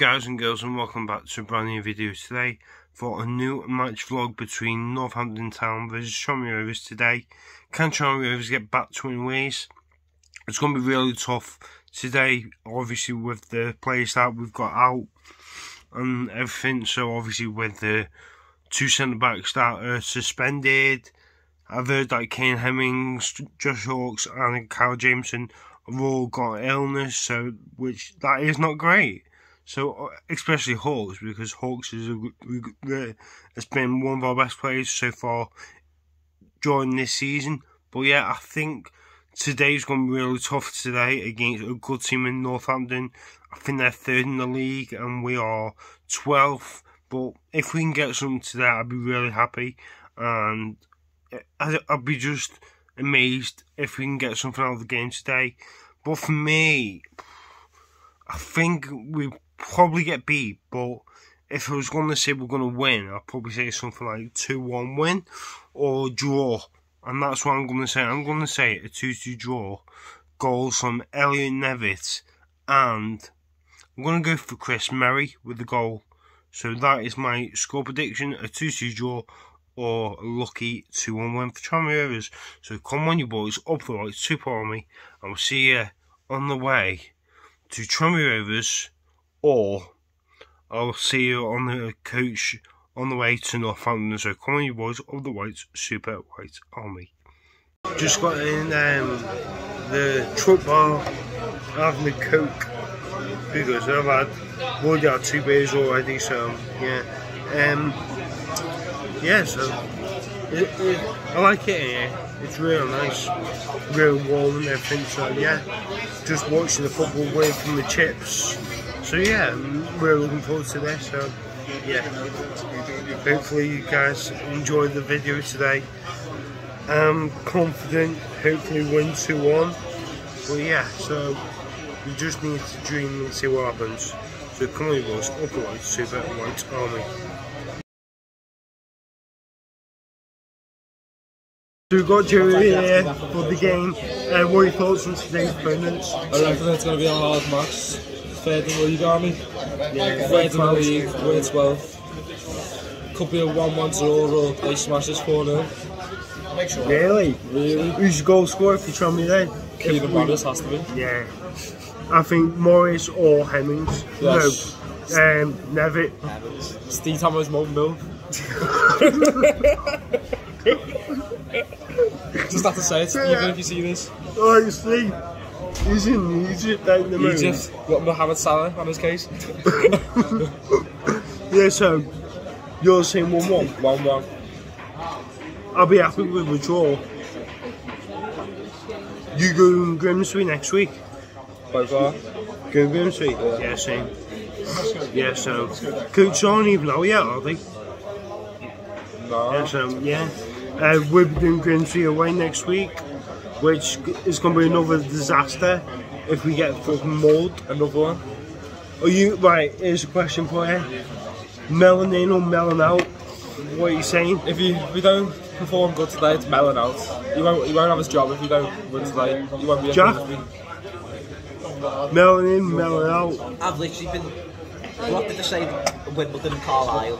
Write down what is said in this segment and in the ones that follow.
guys and girls and welcome back to a brand new video today for a new match vlog between Northampton Town versus Tranmere Rovers today. Can Tranmere Rovers get back to win ways? It's going to be really tough today obviously with the players that we've got out and everything so obviously with the two centre backs that are suspended I've heard that Kane Hemmings, Josh Hawkes and Kyle Jameson have all got illness so which that is not great so uh, especially Hawkes because Hawkes is a, has been one of our best players so far during this season. But yeah, I think today's going to be really tough today against a good team in Northampton. I think they're third in the league and we are 12th. But if we can get something today, I'd be really happy. And I'd be just amazed if we can get something out of the game today. But for me, I think we probably get beat, but if I was going to say we're going to win, I'd probably say something like 2-1 win or draw. And that's what I'm going to say. I'm going to say a 2-2 draw. Goals from Elliott Nevitt and I'm going to go for Chris Merrie with the goal. So that is my score prediction, a 2-2 draw or a lucky 2-1 win for Tranmere Rovers. So come on you boys, up the right, super and we'll see you on the way to Tranmere Rovers or I'll see you on the coach on the way to Northampton. So come on, you boys of the White Super White Army. Just got in um, the truck bar having the coke because I've had already had two beers already. So yeah, um, yeah. So it, it, I like it here. It's real nice, real warm and everything. So yeah, just watching the football away from the chips. So yeah, we're looking forward to this. So yeah, hopefully you guys enjoyed the video today. I'm confident, hopefully win 2-1. But yeah, so we just need to dream and see what happens. So come on boys, up the white, super white army. So we've got Joey here for the game. Uh, what are your thoughts on today's opponents? I reckon it's going to be a hard match third in the league, army. Yeah, third in the league, we're 12. Could be a 1 1 draw or they smash us 4 0. Really? Really? Who's your goal scorer for Tranmere then? Kevin Morris has to be. Yeah. I think Morris or Hemmings. Yes. No. Um, Nevitt. Steve Thomas Molten Bill. Just have to say it, even if you see this. Oh, Steve. He's in Egypt at the moment. Egypt, got Mohamed Salah on his case. yeah, so you're saying 1 1? 1 1. I'll be happy with a draw. You go to Grimsby next week? By far. Go Grimsby? Yeah. yeah, same. Yeah, so coach aren't even out yet, are they? No. Yeah, so yeah. Uh, we'll be doing Grimsby away next week which is going to be another disaster if we get fucking mauled. Another one. Are you right? Here's a question for you: Mellon in or Mellon out? What are you saying? If you if we don't perform good today, it's Mellon out. You won't you won't have a job if you don't win today. You won't be. Jack. Mellon in, Mellon out. I've literally been. What did they say? Wimbledon and Carlisle.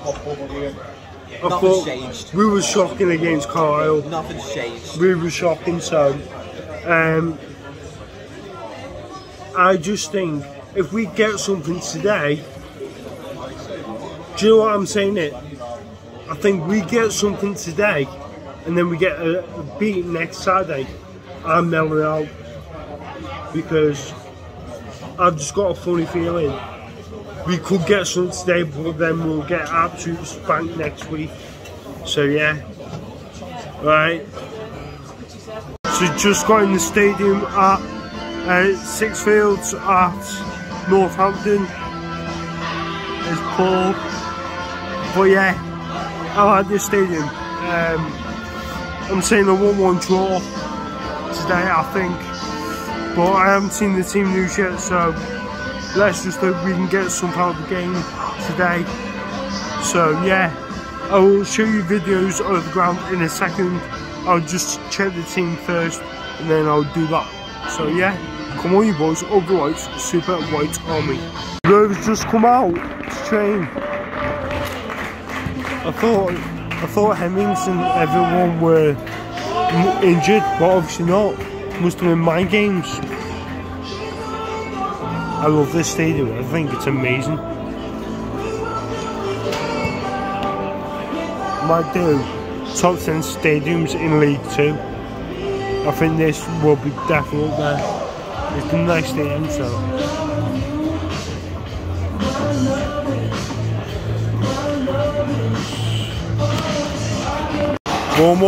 I Nothing's changed. We were shocking against Carlisle. Nothing's changed. We were shocking, so um, I just think if we get something today, do you know what I'm saying? It. I think we get something today, and then we get a, a beat next Saturday. I'm melting out because I've just got a funny feeling we could get some today, but then we'll get absolute spank next week. So yeah, right. So just got in the stadium at uh, Sixfields at Northampton. It's Paul, but yeah, I like this stadium. Um, I'm saying a 1-1 draw today, I think, but I haven't seen the team news yet, so let's just hope we can get some out of the game today. So yeah, I will show you videos of the ground in a second. I'll just check the team first and then I'll do that. So yeah, Come on, you boys. Overwatch Super White Army. Rovers just come out to train. I thought, I thought Hemmings and everyone were injured, but obviously not. Must have been mind games. I love this stadium. I think it's amazing. Might do top 10 stadiums in League 2. I think this will be definitely there. It's a nice stadium, so. Warm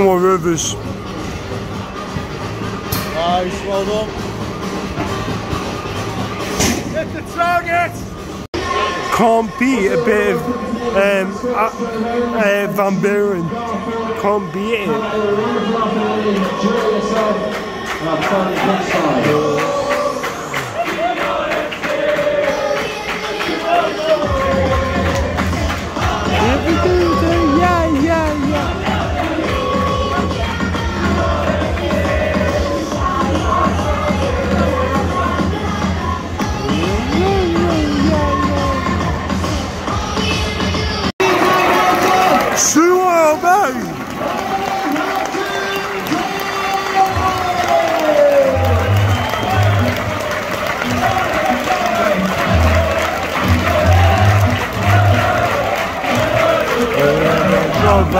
Come on, Rovers. Nice, well done. Get the target! Can't beat a bit of um, uh, uh, Van Buren. Can't beat it.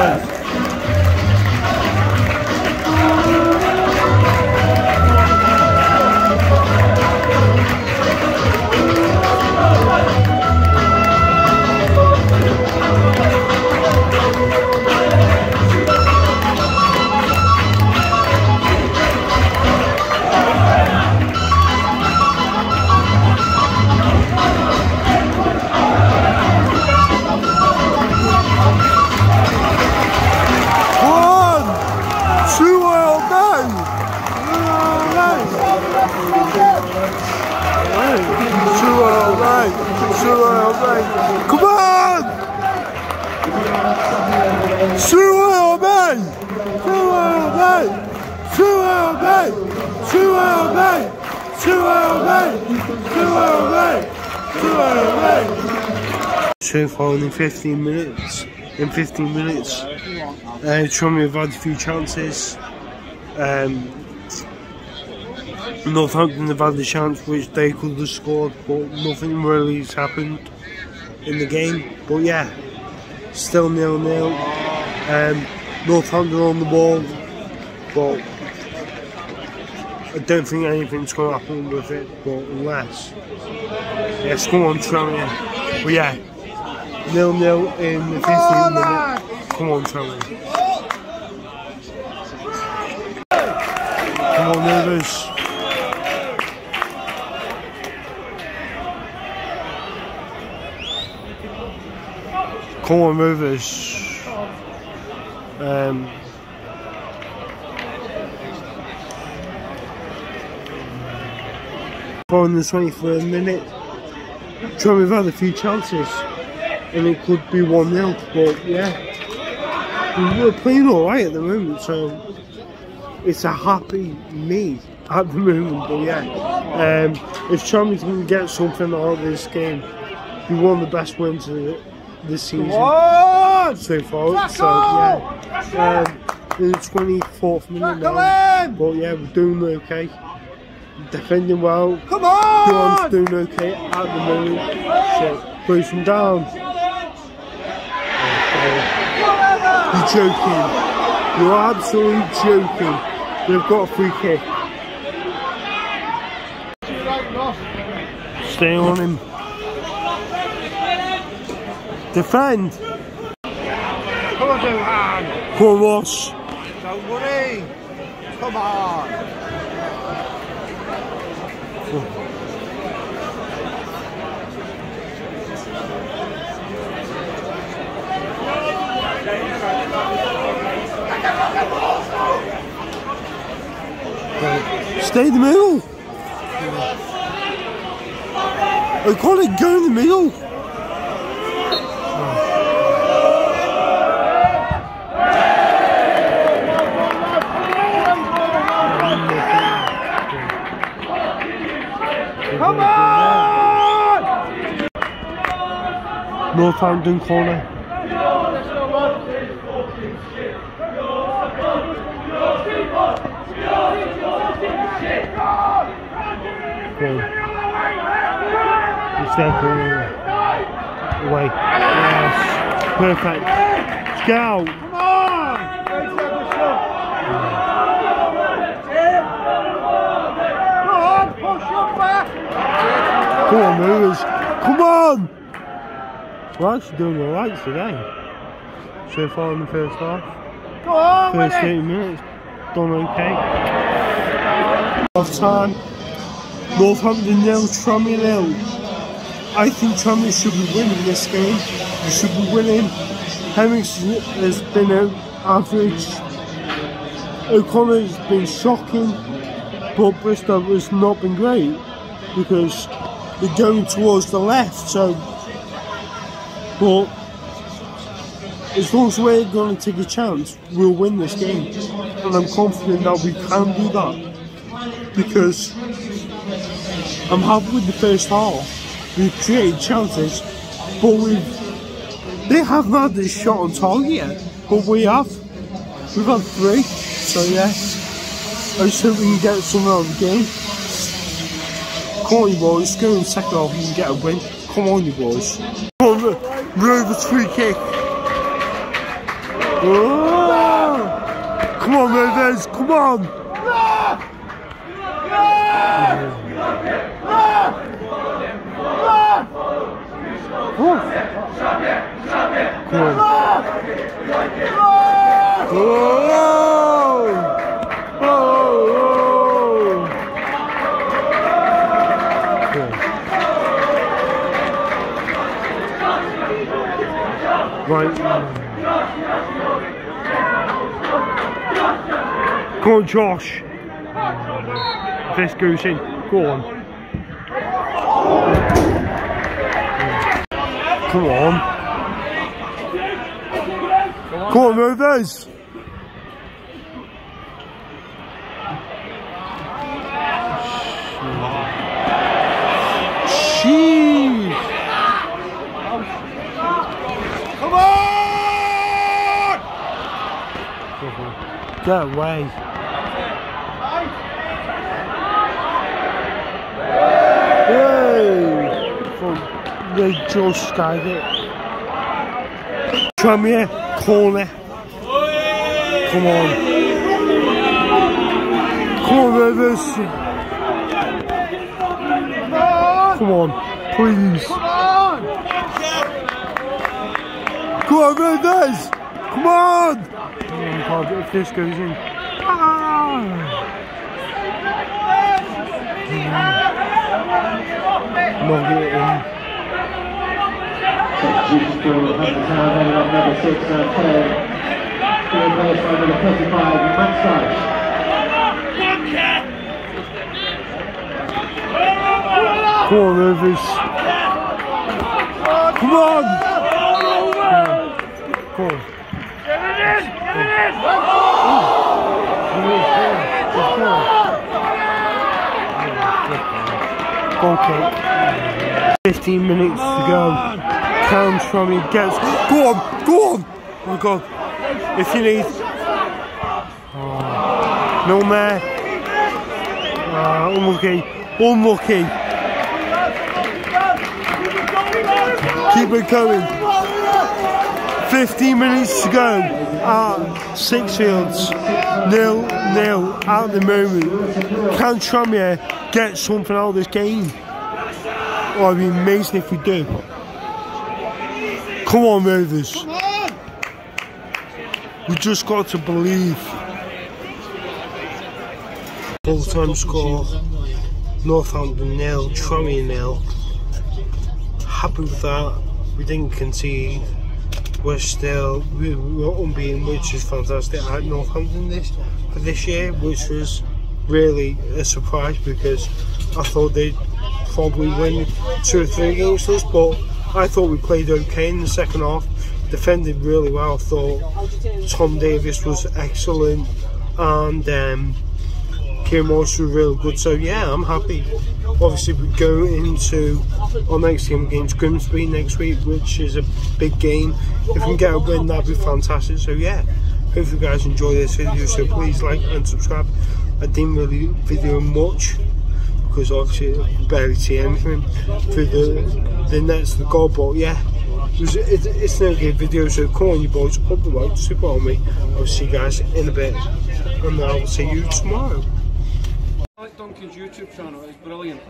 Well So far in 15 minutes. In 15 minutes. Uh, Trummy have had a few chances. Um, Northampton have had the chance which they could have scored, but nothing really has happened in the game. But yeah, still nil nil. Um, Northampton on the ball, but I don't think anything's going to happen with it. But unless, yes, come on, Trummy. But yeah, nil nil in the 15 minutes. Come on, Trummy. Come on, Rovers. Come on, Rovers. Um, on the 23rd minute, trying we've had a few chances and it could be 1 0, but yeah, we're playing alright at the moment, so it's a happy me at the moment. But yeah, um, if Chalmers can get something out of this game, be won the best wins of the, this season so far. So yeah, um, in the 24th minute now. But yeah, we're doing okay. Defending well. Come on! Everyone's doing okay at the moment. So close them down. You're joking. You're absolutely joking. They've got a free kick. Stay on him. Defend. Come on, Johan! Come on, Ross. Don't worry! Come on! stay in the middle. Yeah. I can't go in the middle. Come on! Northampton corner. Corner. Away. Yes. Perfect. Let's go. Come on, movers. Come on! We're actually doing alright today. So far in the first half. Go on, First Winnie. 30 minutes. Done okay. Half time. Northampton nil, Tranmere nil. I think Tranmere should be winning this game. They should be winning. Hemmings has been out average. O'Connor has been shocking. But Bristol has not been great because they're going towards the left. So, but as long as we're going to take a chance, we'll win this game. And I'm confident that we can do that because I'm happy with the first half. We've created chances, but we've they haven't had this shot on target yet, but we have. We've had three, so yeah. I just hope we can get something out of the game. Come on, you boys, go in second half and get a win. Come on, you boys. Come on, Ro- Rovers free kick. Oh! Come on, Rovers, come on! Come on. Oh! Oh! Oh! Come. Right. Go on, Josh. This goes in. Go on. Come on. Come on, Rovers. Jeez. Come on! Get away. Hey! From the just skied it. Tranmere, corner. Come on. Come on, Rovers. Come on, please. Come on! Come Rovers! Come on! Oh my god, if this goes in. Ah! Knock it in. Ending up number 6 and 10. Being replaced by number 35, Manside. Come on, Rovers. Come on! Come on. Okay. 15 minutes to go. Count from he gets. Go on! Go on! Oh my god. If you need. Oh. No man. Uh, unlucky. Unlucky. Keep it going. 15 minutes to go at Sixfields. Nil, nil at the moment. Can Tranmere get something out of this game? Oh, it'd be amazing if we do. Come on, Rovers. We just got to believe. Full time score. Northampton nil, Tranmere nil. Happy with that. We didn't concede. We're still we were unbeaten, which is fantastic at Northampton this for this year, which was really a surprise because I thought they'd probably win two or three against us, but I thought we played okay in the second half, defended really well. I thought Tom Davies was excellent and um, Kieron Morris was good. So yeah, I'm happy. Obviously, we go into our next game against Grimsby next week, which is a big game. If we can get a win, that'd be fantastic. So yeah, hope you guys enjoy this video. So please like and subscribe. I didn't really video much because obviously barely see anything through the the nets, the goal, but yeah. It was, it, it's no good video, so come on you boys, up the road, support me. I'll see you guys in a bit, and I'll see you tomorrow. Duncan's YouTube channel, it's brilliant.